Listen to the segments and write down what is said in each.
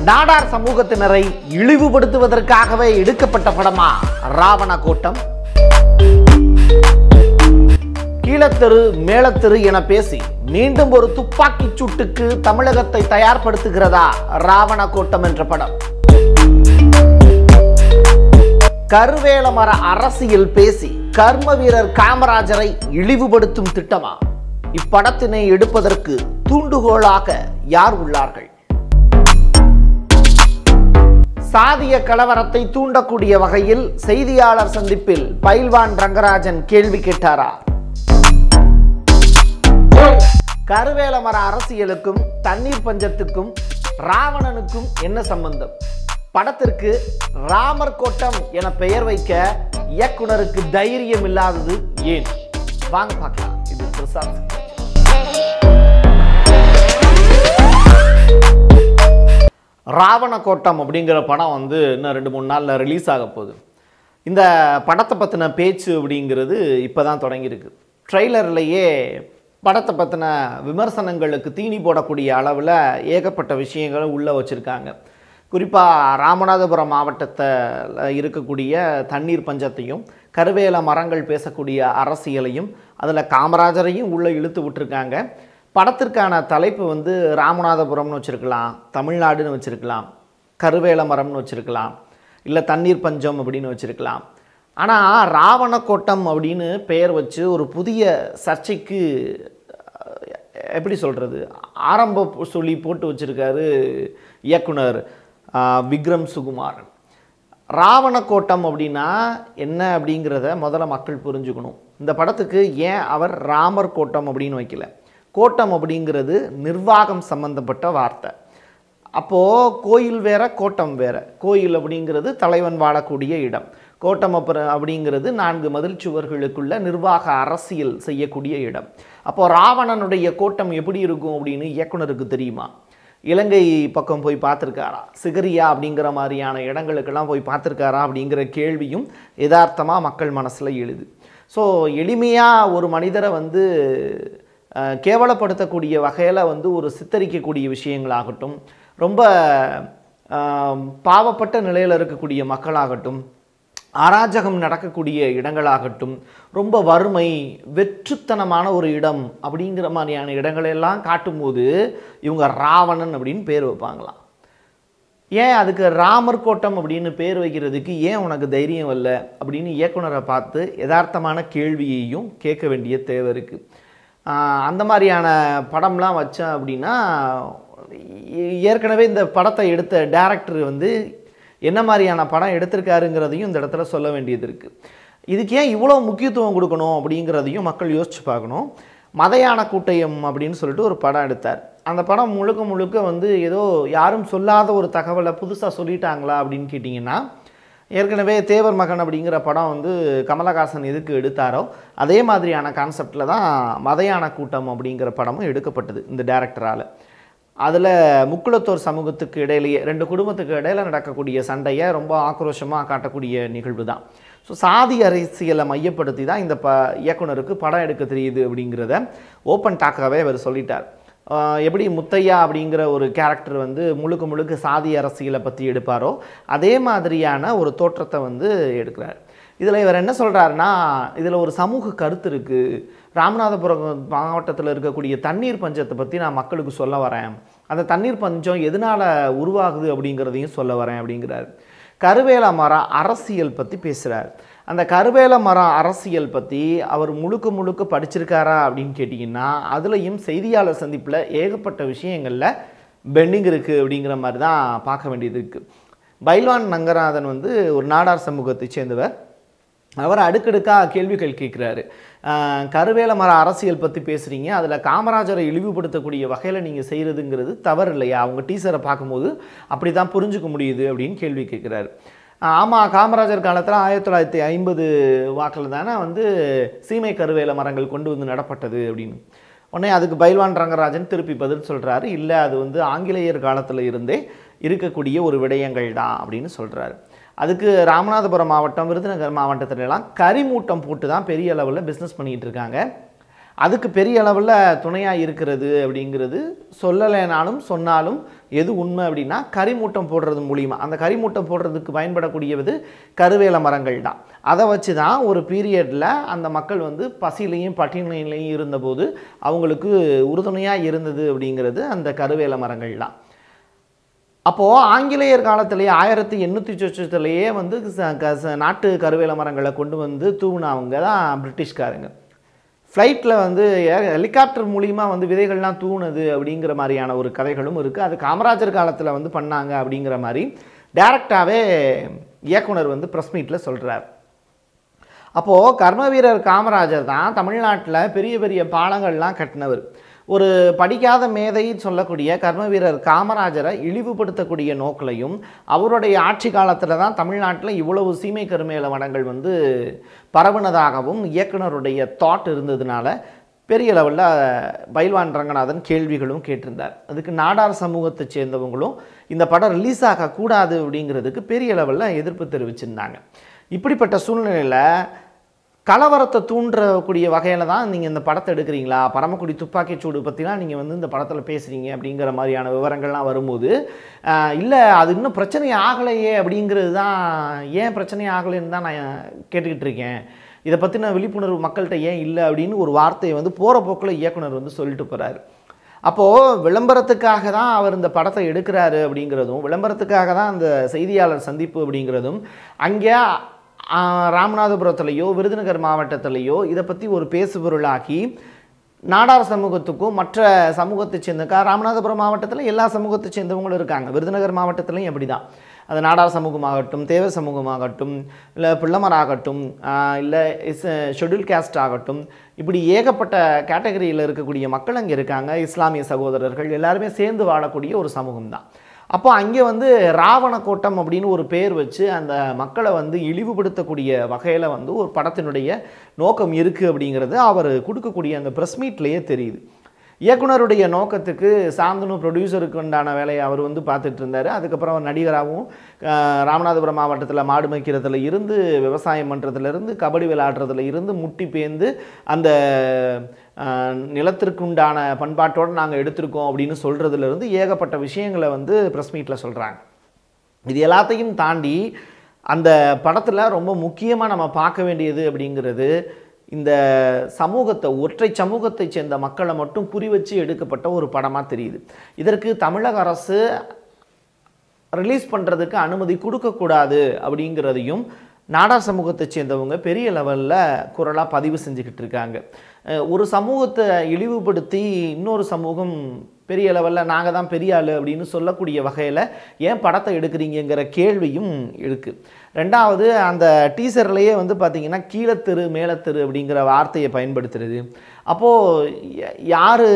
நாடார் சமூகத்தினரை இழிவுபடுத்துவதற்காகவே எடுக்கப்பட்ட படமா ராவண கோட்டம்? கீழத்தெரு மேலத்தெரு என பேசி மீண்டும் ஒரு துப்பாக்கி சூட்டுக்கு தமிழகத்தை தயார்படுத்துகிறதா ராவண கோட்டம் என்ற படம்? கருவேல மர அரசியல் பேசி கர்ம வீரர் காமராஜரை இழிவுபடுத்தும் திட்டமா? இப்படத்தினை எடுப்பதற்கு தூண்டுகோலாக யார் உள்ளார்கள்? சாதிய கலவரத்தை தூண்டக்கூடிய வகையில் செய்தியாளர் சந்திப்பில் பைல்வான் ரங்கராஜன் கேள்வி கேட்டாரா? கருவேல மர அரசியலுக்கும் தண்ணீர் பஞ்சத்துக்கும் ராவணனுக்கும் என்ன சம்பந்தம்? படத்திற்கு ராமர் கோட்டம் என பெயர் வைக்க இயக்குனருக்கு தைரியம் இல்லாதது ஏன்? வாங்க பார்க்கலாம். இது பிரசாந்த். ராவண கோட்டம் அப்படிங்கிற படம் வந்து இன்னும் ரெண்டு மூணு நாளில் ரிலீஸ் ஆக போகுது. இந்த படத்தை பற்றின பேச்சு அப்படிங்கிறது இப்போ தான் தொடங்கியிருக்கு. ட்ரெய்லர்லேயே படத்தை பற்றின விமர்சனங்களுக்கு தீனி போடக்கூடிய அளவில் ஏகப்பட்ட விஷயங்களை உள்ளே வச்சுருக்காங்க. குறிப்பாக ராமநாதபுரம் மாவட்டத்தில் இருக்கக்கூடிய தண்ணீர் பஞ்சத்தையும் கருவேல மரங்கள் பேசக்கூடிய அரசியலையும் அதில் காமராஜரையும் உள்ளே இழுத்து விட்டுருக்காங்க. படத்திற்கான தலைப்பு வந்து ராமநாதபுரம்னு வச்சுருக்கலாம் தமிழ்நாடுன்னு வச்சுருக்கலாம் கருவேல மரம்னு வச்சுருக்கலாம் இல்லை தண்ணீர் பஞ்சம் அப்படின்னு வச்சுருக்கலாம். ஆனால் ராவணக்கோட்டம் அப்படின்னு பெயர் வச்சு ஒரு புதிய சர்ச்சைக்கு எப்படி சொல்கிறது ஆரம்ப சொல்லி போட்டு வச்சுருக்காரு இயக்குனர் விக்ரம் சுகுமாரன். ராவணக்கோட்டம் அப்படின்னா என்ன அப்படிங்கிறத முதல்ல மக்கள் புரிஞ்சுக்கணும். இந்த படத்துக்கு ஏன் அவர் ராமர் கோட்டம் அப்படின்னு வைக்கல? கோட்டம் அப்படிங்கிறது நிர்வாகம் சம்பந்தப்பட்ட வார்த்தை. அப்போது கோயில் வேற கோட்டம் வேற. கோயில் அப்படிங்கிறது தலைவன் வாழக்கூடிய இடம். கோட்டம் அப்புறம் அப்படிங்கிறது நான்கு மதில் சுவர்களுக்குள்ள நிர்வாக அரசியல் செய்யக்கூடிய இடம். அப்போது ராவணனுடைய கோட்டம் எப்படி இருக்கும் அப்படின்னு இயக்குனருக்கு தெரியுமா? இலங்கை பக்கம் போய் பார்த்துருக்காரா? சிகரியா அப்படிங்கிற மாதிரியான இடங்களுக்கெல்லாம் போய் பார்த்துருக்காரா அப்படிங்கிற கேள்வியும் யதார்த்தமாக மக்கள் மனசில் எழுது. ஸோ எளிமையாக ஒரு மனிதரை வந்து கேவலப்படுத்தக்கூடிய வகையில் வந்து ஒரு சித்தரிக்கக்கூடிய விஷயங்களாகட்டும் ரொம்ப பாவப்பட்ட நிலையில் இருக்கக்கூடிய மக்களாகட்டும் அராஜகம் நடக்கக்கூடிய இடங்களாகட்டும் ரொம்ப வறுமை வெற்றுத்தனமான ஒரு இடம் அப்படிங்கிற மாதிரியான இடங்களெல்லாம் காட்டும்போது இவங்க ராவணன் அப்படின்னு பேர் வைப்பாங்களாம். ஏன் அதுக்கு ராமர் கோட்டம் அப்படின்னு பேர் வைக்கிறதுக்கு ஏன் உனக்கு தைரியம் இல்லை அப்படின்னு இயக்குனரை பார்த்து யதார்த்தமான கேள்வியையும் கேட்க வேண்டிய தேவை இருக்குது அந்த மாதிரியான படம்லாம் வச்சேன் அப்படின்னா ஏற்கனவே இந்த படத்தை எடுத்த டேரக்டர் வந்து என்ன மாதிரியான படம் எடுத்திருக்காருங்கிறதையும் இந்த இடத்துல சொல்ல வேண்டியது இருக்குது இதுக்கு ஏன் இவ்வளோ முக்கியத்துவம் கொடுக்கணும் அப்படிங்கிறதையும் மக்கள் யோசித்து பார்க்கணும். மதையான கூட்டயம் அப்படின்னு சொல்லிட்டு ஒரு படம் எடுத்தார். அந்த படம் முழுக்க முழுக்க வந்து ஏதோ யாரும் சொல்லாத ஒரு தகவலை புதுசாக சொல்லிட்டாங்களா அப்படின்னு கேட்டிங்கன்னா ஏற்கனவே தேவர் மகன் அப்படிங்கிற படம் வந்து கமலஹாசன் எதுக்கு எடுத்தாரோ அதே மாதிரியான கான்செப்டில் தான் மதையான கூட்டம் அப்படிங்கிற படமும் எடுக்கப்பட்டது இந்த டேரக்டரால் அதில் முக்குளத்தோர் சமூகத்துக்கு இடையிலேயே ரெண்டு குடும்பத்துக்கு இடையில நடக்கக்கூடிய சண்டையை ரொம்ப ஆக்ரோஷமாக காட்டக்கூடிய நிகழ்வு தான். ஸோ சாதி அரசியலை மையப்படுத்தி தான் இந்த ப இயக்குனருக்கு படம் எடுக்க தெரியுது அப்படிங்கிறத ஓப்பன் டாக்காகவே அவர் சொல்லிட்டார். எப்படி முத்தையா அப்படிங்கிற ஒரு கேரக்டர் வந்து முழுக்க முழுக்க சாதி அரசியலை பற்றி எடுப்பாரோ அதே மாதிரியான ஒரு தோற்றத்தை வந்து எடுக்கிறார். இதில் இவர் என்ன சொல்கிறாருன்னா இதில் ஒரு சமூக கருத்து இருக்குது ராமநாதபுரம் மாவட்டத்தில் இருக்கக்கூடிய தண்ணீர் பஞ்சத்தை பற்றி நான் மக்களுக்கு சொல்ல வரேன். அந்த தண்ணீர் பஞ்சம் எதனால் உருவாகுது அப்படிங்கிறதையும் சொல்ல வரேன் அப்படிங்கிறார். கருவேல மரம் அரசியல் பற்றி பேசுகிறார் அந்த கருவேல மரம் அரசியல் பற்றி அவர் முழுக்க முழுக்க படிச்சிருக்காரா அப்படின்னு கேட்டிங்கன்னா அதுலேயும் செய்தியாளர் சந்திப்பில் ஏகப்பட்ட விஷயங்களில் பெண்டிங் இருக்குது அப்படிங்கிற மாதிரி தான் பார்க்க வேண்டியது இருக்குது பைல்வான் நங்கராதன் வந்து ஒரு நாடார் சமூகத்தை சேர்ந்தவர். அவர் அடுக்கடுக்காக கேள்விகள் கேட்குறாரு. கருவேல மர அரசியல் பற்றி பேசுகிறீங்க அதில் காமராஜரை இழிவுபடுத்தக்கூடிய வகையில் நீங்கள் செய்கிறதுங்கிறது தவறு இல்லையா? அவங்க டீசரை பார்க்கும்போது அப்படி தான் புரிஞ்சுக்க முடியுது அப்படின்னு கேள்வி கேட்குறாரு. ஆமாம் காமராஜர் காலத்தில் ஆயிரத்தி தொள்ளாயிரத்தி ஐம்பது வாக்கில் தானே வந்து சீமை கருவேல மரங்கள் கொண்டு வந்து நடப்பட்டது அப்படின்னு. உடனே அதுக்கு பைல்வான் ரங்கராஜன் திருப்பி பதில் சொல்கிறாரு இல்லை அது வந்து ஆங்கிலேயர் காலத்தில் இருந்தே இருக்கக்கூடிய ஒரு விடயங்கள் தான் அப்படின்னு சொல்கிறாரு அதுக்கு ராமநாதபுரம் மாவட்டம் விருதுநகர் மாவட்டத்திலலாம் கரிமூட்டம் போட்டு தான் பெரிய அளவில் பிஸ்னஸ் பண்ணிகிட்டு இருக்காங்க. அதுக்கு பெரிய அளவில் துணையாக இருக்கிறது அப்படிங்கிறது சொல்லலைனாலும் சொன்னாலும் எது உண்மை அப்படின்னா கரிமூட்டம் போடுறது மூலிமா அந்த கரிமூட்டம் போடுறதுக்கு பயன்படக்கூடியது கருவேல மரங்கள் தான். அதை வச்சு தான் ஒரு பீரியடில் அந்த மக்கள் வந்து பசியிலையும் பட்டினிலையும் இருந்தபோது அவங்களுக்கு உறுதுணையாக இருந்தது அப்படிங்கிறது அந்த கருவேல மரங்கள் தான். அப்போது ஆங்கிலேயர் காலத்திலேயே ஆயிரத்தி எண்ணூற்றி சொச்சத்துலேயே வந்து ச- க- நாட்டு கருவேல மரங்களை கொண்டு வந்து தூவினவங்க தான் பிரிட்டிஷ்காரங்க. ஃப்ளைட்டில் வந்து ஹெலிகாப்டர் மூலிமா வந்து விதைகள்லாம் தூணுது அப்படிங்கிற மாதிரியான ஒரு கதைகளும் இருக்குது அது காமராஜர் காலத்தில் வந்து பண்ணாங்க அப்படிங்கிற மாதிரி டைரக்டாகவே இயக்குனர் வந்து ப்ரெஸ் மீட்டில் சொல்கிறார் அப்போது கர்ம வீரர் காமராஜர் தான் தமிழ்நாட்டில் பெரிய பெரிய பாலங்கள்லாம் கட்டினவர். ஒரு படிக்காத மேதை சொல்லக்கூடிய கர்ம வீரர் காமராஜரை இழிவுபடுத்தக்கூடிய நோக்கிலையும் அவருடைய ஆட்சி காலத்தில் தான் தமிழ்நாட்டில் இவ்வளவு சீமை கருமேல வனங்கள் வந்து பரவுனதாகவும் இயக்குனருடைய தாட் இருந்ததுனால பெரிய லெவலில் பைல்வான் ரங்கநாதன் கேள்விகளும் கேட்டிருந்தார். அதுக்கு நாடார் சமூகத்தை சேர்ந்தவங்களும் இந்த படம் ரிலீஸ் ஆகக்கூடாது அப்படிங்கிறதுக்கு பெரிய லெவலில் எதிர்ப்பு தெரிவிச்சிருந்தாங்க. இப்படிப்பட்ட சூழ்நிலையில் கலவரத்தை தூண்டக்கூடிய வகையில் தான் நீங்கள் இந்த படத்தை எடுக்கிறீங்களா? பரமக்குடி துப்பாக்கி சூடு பற்றிலாம் நீங்கள் வந்து இந்த படத்தில் பேசுகிறீங்க அப்படிங்கிற மாதிரியான விவரங்கள்லாம் வரும்போது இல்லை அது இன்னும் பிரச்சனை ஆகலையே அப்படிங்கிறது தான் ஏன் பிரச்சனை ஆகலைன்னு தான் நான் கேட்டுக்கிட்டு இருக்கேன். இதை பற்றின விழிப்புணர்வு மக்கள்கிட்ட ஏன் இல்லை அப்படின்னு ஒரு வார்த்தையை வந்து போகிற போக்கில் இயக்குனர் வந்து சொல்லிட்டு போகிறாரு அப்போது விளம்பரத்துக்காக தான் அவர் இந்த படத்தை எடுக்கிறாரு அப்படிங்கிறதும் விளம்பரத்துக்காக தான் அந்த செய்தியாளர் சந்திப்பு அப்படிங்கிறதும் அங்கே ராமநாதபுரத்துலேயோ விருதுநகர் மாவட்டத்திலேயோ இதை பற்றி ஒரு பேசுபொருளாகி நாடார் சமூகத்துக்கும் மற்ற சமூகத்தை சேர்ந்தக்கா ராமநாதபுரம் மாவட்டத்தில் எல்லா சமூகத்தை சேர்ந்தவங்களும் இருக்காங்க. விருதுநகர் மாவட்டத்திலையும் அப்படி தான் அது நாடார் சமூகமாகட்டும் தேவ சமூகமாகட்டும் இல்லை பிள்ளமராகட்டும் இல்லை இஸ் ஷெட்யூல் கேஸ்ட் ஆகட்டும் இப்படி ஏகப்பட்ட கேட்டகரியில் இருக்கக்கூடிய மக்கள் அங்கே இருக்காங்க. இஸ்லாமிய சகோதரர்கள் எல்லாருமே சேர்ந்து வாழக்கூடிய ஒரு சமூகம் தான் அப்போ அங்கே வந்து ராவண கோட்டம் அப்படின்னு ஒரு பேர் வச்சு அந்த மக்களை வந்து இழிவுபடுத்தக்கூடிய வகையில் வந்து ஒரு படத்தினுடைய நோக்கம் இருக்குது அப்படிங்கிறது அவர் கொடுக்கக்கூடிய அந்த ப்ரெஸ் மீட்லேயே தெரியுது. இயக்குனருடைய நோக்கத்துக்கு சாந்தனு ப்ரொடியூசருக்கு உண்டான வேலையை அவர் வந்து பார்த்துட்டு இருந்தார். அதுக்கப்புறம் அவர் நடிகராகவும் ராமநாதபுரம் மாவட்டத்தில் மாடு மேய்க்கிறதுல இருந்து விவசாயம் பண்ணுறதுலேருந்து கபடி விளையாடுறதுல இருந்து முட்டி பேந்து அந்த நிலத்திற்குண்டான பண்பாட்டோடு நாங்கள் எடுத்திருக்கோம் அப்படின்னு சொல்கிறதுலேருந்து ஏகப்பட்ட விஷயங்களை வந்து ப்ரெஸ் மீட்டில் சொல்கிறாங்க இது எல்லாத்தையும் தாண்டி அந்த படத்தில் ரொம்ப முக்கியமாக நம்ம பார்க்க வேண்டியது அப்படிங்கிறது இந்த சமூகத்தை ஒற்றை சமூகத்தை சேர்ந்த மக்களை மட்டும் குறி வச்சு எடுக்கப்பட்ட ஒரு படமாக தெரியுது. இதற்கு தமிழக அரசு ரிலீஸ் பண்ணுறதுக்கு அனுமதி கொடுக்கக்கூடாது அப்படிங்கிறதையும் நாடார் சமூகத்தை சேர்ந்தவங்க பெரிய லெவலில் குரலாக பதிவு செஞ்சுக்கிட்டு இருக்காங்க. ஒரு சமூகத்தை இழிவுபடுத்தி இன்னொரு சமூகம் பெரிய லெவலில் நாங்கள் தான் பெரிய ஆள் அப்படின்னு சொல்லக்கூடிய வகையில் ஏன் படத்தை எடுக்கிறீங்கங்கிற கேள்வியும் இருக்குது ரெண்டாவது அந்த டீசர்லேயே வந்து பார்த்திங்கன்னா கீழத்தெரு மேலத்தெரு அப்படிங்கிற வார்த்தையை பயன்படுத்துறது. அப்போது யார்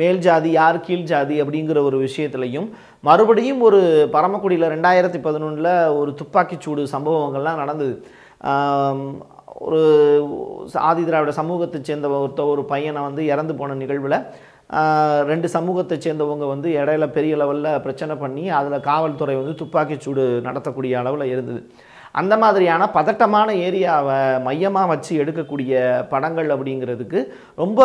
மேல் ஜாதி யார் கீழ் ஜாதி அப்படிங்கிற ஒரு விஷயத்துலையும் மறுபடியும் ஒரு பரமக்குடியில் ரெண்டாயிரத்தி பதினொன்றில் ஒரு துப்பாக்கிச்சூடு சம்பவங்கள்லாம் நடந்தது. ஒரு ஆதி திராவிட சமூகத்தை சேர்ந்த ஒருத்த ஒரு பையனை வந்து இறந்து போன நிகழ்வில் ரெண்டு சமூகத்தை சேர்ந்தவங்க வந்து இடையில பெரிய லெவலில் பிரச்சனை பண்ணி அதில் காவல்துறை வந்து துப்பாக்கிச்சூடு நடத்தக்கூடிய அளவில் இருந்தது. அந்த மாதிரியான பதட்டமான ஏரியாவை மையமாக வச்சு எடுக்கக்கூடிய படங்கள் அப்படிங்கிறதுக்கு ரொம்ப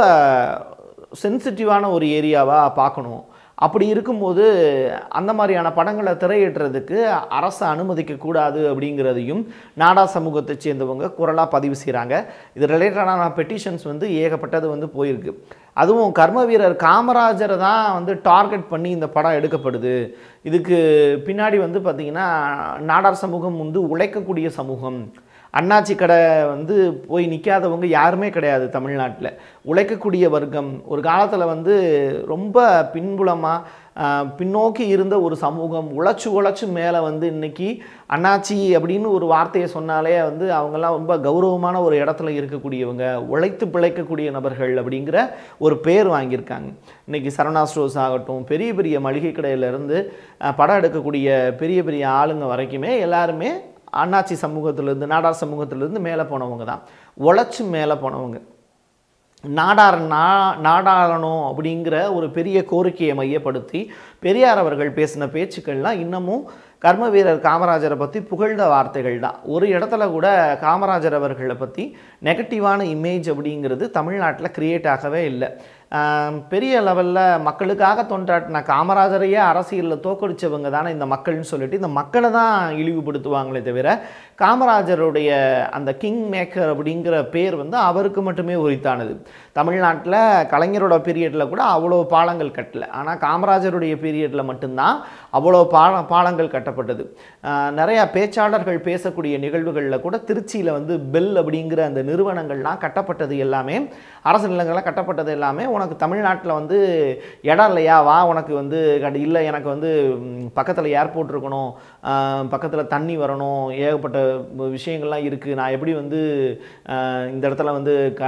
சென்சிட்டிவான ஒரு ஏரியாவாக பார்க்கணும். அப்படி இருக்கும்போது அந்த மாதிரியான படங்களை திரையிடுறதுக்கு அரசு அனுமதிக்க கூடாது அப்படிங்கிறதையும் நாடா சமூகத்தை சேர்ந்தவங்க குரலாக பதிவு செய்கிறாங்க இது ரிலேட்டடான பெட்டிஷன்ஸ் வந்து ஏகப்பட்டது வந்து போயிருக்கு. அதுவும் கர்ம வீரர் காமராஜரை தான் வந்து டார்கெட் பண்ணி இந்த படம் எடுக்கப்படுது. இதுக்கு பின்னாடி வந்து பார்த்திங்கன்னா நாடார் சமூகம் வந்து உழைக்கக்கூடிய சமூகம். அண்ணாச்சி கடை வந்து போய் நிற்காதவங்க யாருமே கிடையாது தமிழ்நாட்டில். உழைக்கக்கூடிய வர்க்கம் ஒரு காலத்தில் வந்து ரொம்ப பின்புலமாக பின்னோக்கி இருந்த ஒரு சமூகம் உழைச்சி உழைச்சி மேலே வந்து இன்னைக்கு அண்ணாச்சி அப்படின்னு ஒரு வார்த்தையை சொன்னாலே வந்து அவங்கெல்லாம் ரொம்ப கௌரவமான ஒரு இடத்துல இருக்கக்கூடியவங்க உழைத்து பிழைக்கக்கூடிய நபர்கள் அப்படிங்கிற ஒரு பேர் வாங்கியிருக்காங்க. இன்னைக்கு சரவணா ஸ்டோர்ஸ் ஆகட்டும் பெரிய பெரிய மளிகை கடையிலேருந்து படம் எடுக்கக்கூடிய பெரிய பெரிய ஆளுங்க வரைக்குமே எல்லாருமே அண்ணாச்சி சமூகத்திலேருந்து நாடார் சமூகத்திலேருந்து மேலே போனவங்க தான். உழைச்சி மேலே போனவங்க. நாடார் நா நாடாளணும் அப்படிங்கிற ஒரு பெரிய கோரிக்கையை மையப்படுத்தி பெரியார் அவர்கள் பேசின பேச்சுக்கள்லாம் இன்னமும் கர்ம வீரர் காமராஜரை பற்றி புகழ்ந்த வார்த்தைகள் தான். ஒரு இடத்துல கூட காமராஜர் அவர்களை பற்றி நெகட்டிவான இமேஜ் அப்படிங்கிறது தமிழ்நாட்டில் க்ரியேட் ஆகவே இல்லை. பெரிய லெவலில் மக்களுக்காக தொண்டாட்டின காமராஜரையே அரசியலில் தோக்கடிச்சவங்க தானே இந்த மக்கள்னு சொல்லிட்டு இந்த மக்களை தான் இழிவுபடுத்துவாங்களே தவிர காமராஜருடைய அந்த கிங் மேக்கர் அப்படிங்கிற பேர் வந்து அவருக்கு மட்டுமே உரித்தானது. தமிழ்நாட்டில் கலைஞரோட பீரியடில் கூட அவ்வளோ பாலங்கள் கட்டலை. ஆனால் காமராஜருடைய பீரியடில் மட்டும்தான் அவ்வளோ பால பாலங்கள் கட்டப்பட்டது. நிறையா பேச்சாளர்கள் பேசக்கூடிய நிகழ்வுகளில் கூட திருச்சியில் வந்து பெல் அப்படிங்கிற அந்த நிறுவனங்கள்லாம் கட்டப்பட்டது எல்லாமே அரசு நிலங்கள்லாம் கட்டப்பட்டது எல்லாமே உனக்கு தமிழ்நாட்டில் வந்து இடம் இல்லையா? வா உனக்கு வந்து இல்லை எனக்கு வந்து பக்கத்தில் ஏர்போர்ட் இருக்கணும் பக்கத்தில் தண்ணி வரணும் ஏகப்பட்ட விஷயங்கள்லாம் இருக்குது நான் எப்படி வந்து இந்த இடத்துல வந்து க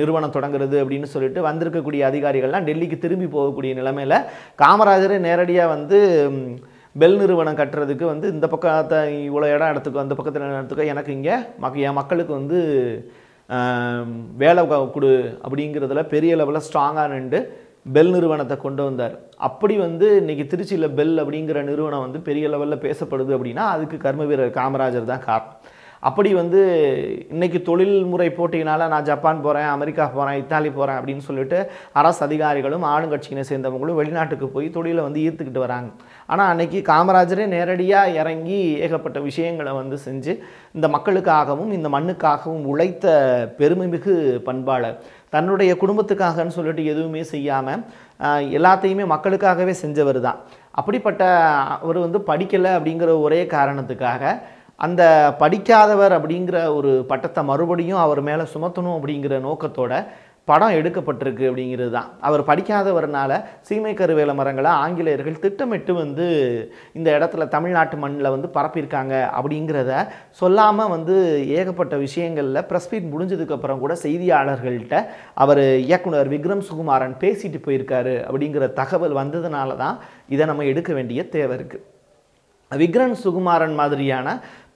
நிறுவனம் தொடங்குறது அப்படின்னு சொல்லிட்டு வந்திருக்கக்கூடிய அதிகாரிகள்லாம் டெல்லிக்கு திரும்பி போகக்கூடிய நிலைமையில் காமராஜரே நேரடியாக வந்து பெல் நிறுவனம் கட்டுறதுக்கு வந்து இந்த பக்கத்தை இவ்வளோ இடம் எடுத்துக்கோ அந்த பக்கத்தில் இடம் எடுத்துக்கோ எனக்கு இங்கே மக்க என் மக்களுக்கு வந்து வேலை கொடு அப்படிங்கிறதுல பெரிய லெவலில் ஸ்ட்ராங்காக நின்று பெல் நிறுவனத்தை கொண்டு வந்தார். அப்படி வந்து இன்றைக்கி திருச்சியில் பெல் அப்படிங்கிற நிறுவனம் வந்து பெரிய லெவலில் பேசப்படுது அப்படின்னா அதுக்கு கர்ம வீரர் காமராஜர் தான் காரணம். அப்படி வந்து இன்றைக்கி தொழில்முறை போட்டியினால் நான் ஜப்பான் போகிறேன் அமெரிக்கா போகிறேன் இத்தாலி போகிறேன் அப்படின்னு சொல்லிட்டு அரசு அதிகாரிகளும் ஆளுங்கட்சியினை சேர்ந்தவங்களும் வெளிநாட்டுக்கு போய் தொழிலை வந்து ஈர்த்துக்கிட்டு வராங்க. ஆனால் அன்னைக்கு காமராஜரே நேரடியாக இறங்கி ஏகப்பட்ட விஷயங்களை வந்து செஞ்சு இந்த மக்களுக்காகவும் இந்த மண்ணுக்காகவும் உழைத்த பெருமைமிகு பண்பாளர். தன்னுடைய குடும்பத்துக்காகன்னு சொல்லிட்டு எதுவுமே செய்யாமல் எல்லாத்தையுமே மக்களுக்காகவே செஞ்சவர் தான் அப்படிப்பட்ட அவர் வந்து படிக்கலை அப்படிங்கிற ஒரே காரணத்துக்காக அந்த படிக்காதவர் அப்படிங்கிற ஒரு பட்டத்தை மறுபடியும் அவர் மேலே சுமத்தணும் அப்படிங்கிற நோக்கத்தோட படம் எடுக்கப்பட்டிருக்கு அப்படிங்கிறது தான். அவர் படிக்காதவர்னால சீமை கருவேல மரங்களை ஆங்கிலேயர்கள் திட்டமிட்டு வந்து இந்த இடத்துல தமிழ்நாட்டு மண்ணில் வந்து பரப்பியிருக்காங்க அப்படிங்கிறத சொல்லாமல் வந்து ஏகப்பட்ட விஷயங்களில் ப்ரெஸ் மீட் முடிஞ்சதுக்கப்புறம் கூட செய்தியாளர்கள்ட்ட அவர் இயக்குனர் விக்ரம் சுகுமாரன் பேசிட்டு போயிருக்காரு அப்படிங்கிற தகவல் வந்ததுனால தான் இதை நம்ம எடுக்க வேண்டிய தேவை இருக்குது விக்ரன் சுகுமாரன் மாதிரியான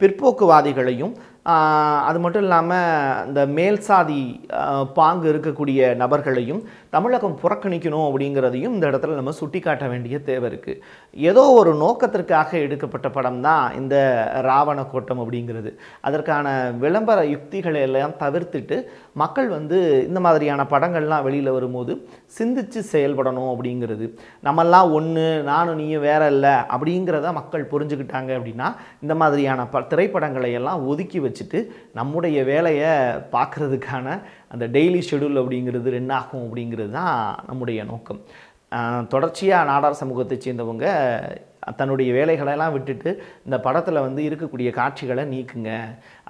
பிற்போக்குவாதிகளையும் அது மட்டும் இல்லாமல் இந்த மேல் சாதி பாங்கு இருக்கக்கூடிய நபர்களையும் தமிழகம் புறக்கணிக்கணும் அப்படிங்கிறதையும் இந்த இடத்துல நம்ம சுட்டிக்காட்ட வேண்டிய தேவை இருக்குது ஏதோ ஒரு நோக்கத்திற்காக எடுக்கப்பட்ட படம் தான் இந்த ராவண கோட்டம் அப்படிங்கிறது. அதற்கான விளம்பர யுக்திகளை எல்லாம் தவிர்த்துட்டு மக்கள் வந்து இந்த மாதிரியான படங்கள்லாம் வெளியில் வரும்போது சிந்திச்சு செயல்படணும் அப்படிங்கிறது. நம்மெல்லாம் ஒன்று நானும் நீயும் வேற இல்லை அப்படிங்கிறத மக்கள் புரிஞ்சுக்கிட்டாங்க அப்படின்னா இந்த மாதிரியான ப திரைப்படங்களை எல்லாம் ஒதுக்கி வச்சுட்டு நம்முடைய வேலையை பார்க்குறதுக்கான அந்த டெய்லி ஷெடியூல் அப்படிங்கிறது என்ன ஆகும் அப்படிங்கிறது தான் நம்முடைய நோக்கம். தொடர்ச்சியாக நாடார் சமூகத்தைச் சேர்ந்தவங்க தன்னுடைய வேலைகளெல்லாம் விட்டுட்டு இந்த படத்தில் வந்து இருக்கக்கூடிய காட்சிகளை நீக்குங்க.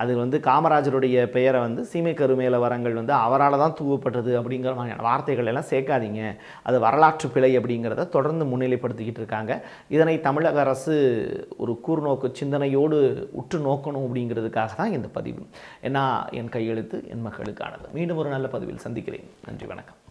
அது வந்து காமராஜருடைய பெயரை வந்து சீமை கருமேல வரங்கள் வந்து அவரால் தான் தூவப்பட்டது அப்படிங்கிற மாதிரியான வார்த்தைகள் எல்லாம் சேர்க்காதீங்க. அது வரலாற்று பிழை அப்படிங்கிறத தொடர்ந்து முன்னிலைப்படுத்திக்கிட்டு இருக்காங்க. இதனை தமிழக அரசு ஒரு கூர்நோக்கு சிந்தனையோடு உற்று நோக்கணும் அப்படிங்கிறதுக்காக தான் இந்த பதிவு. ஏன்னா என் கையெழுத்து என் மக்களுக்கானது. மீண்டும் ஒரு நல்ல பதிவில் சந்திக்கிறேன். நன்றி வணக்கம்.